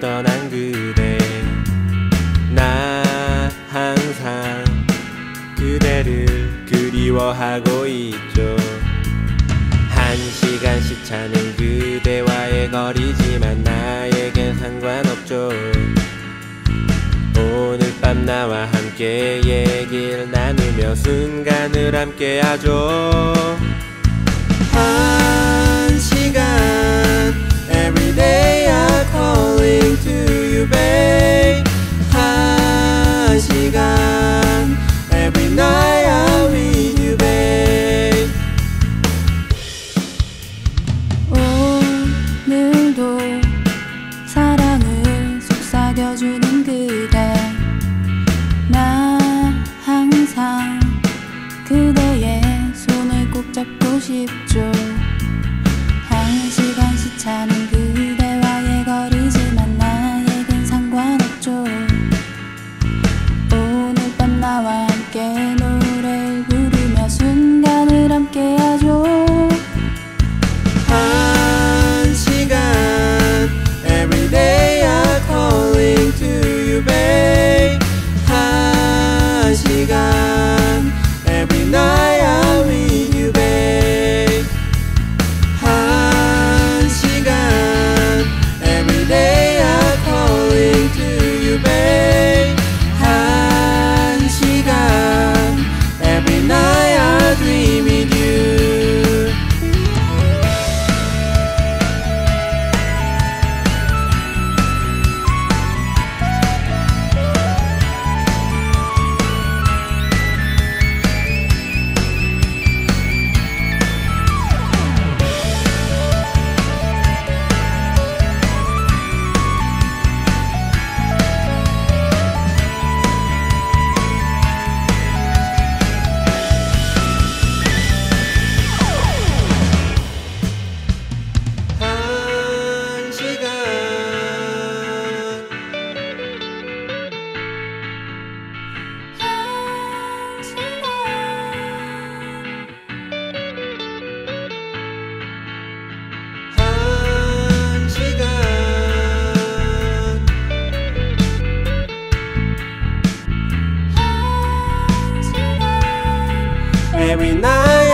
떠난 그대 나 항상 그대를 그리워하고 있죠. 한 시간씩 차는 그대와의 거리지만 나에겐 상관없죠. 오늘 밤 나와 함께 얘기를 나누며 순간을 함께 하죠. 아. 손을 꼭 잡고 싶죠. 한 시간 시차는 그대와의 거리지만 나에겐 상관없죠. 오늘 밤 나와 함께 노래를 부르며 순간을 함께 하죠. 한 시간 Every day I'm calling to you babe. 한 시간 Every night I'm 시간 한 시간 한 시간. 한 시간. Every night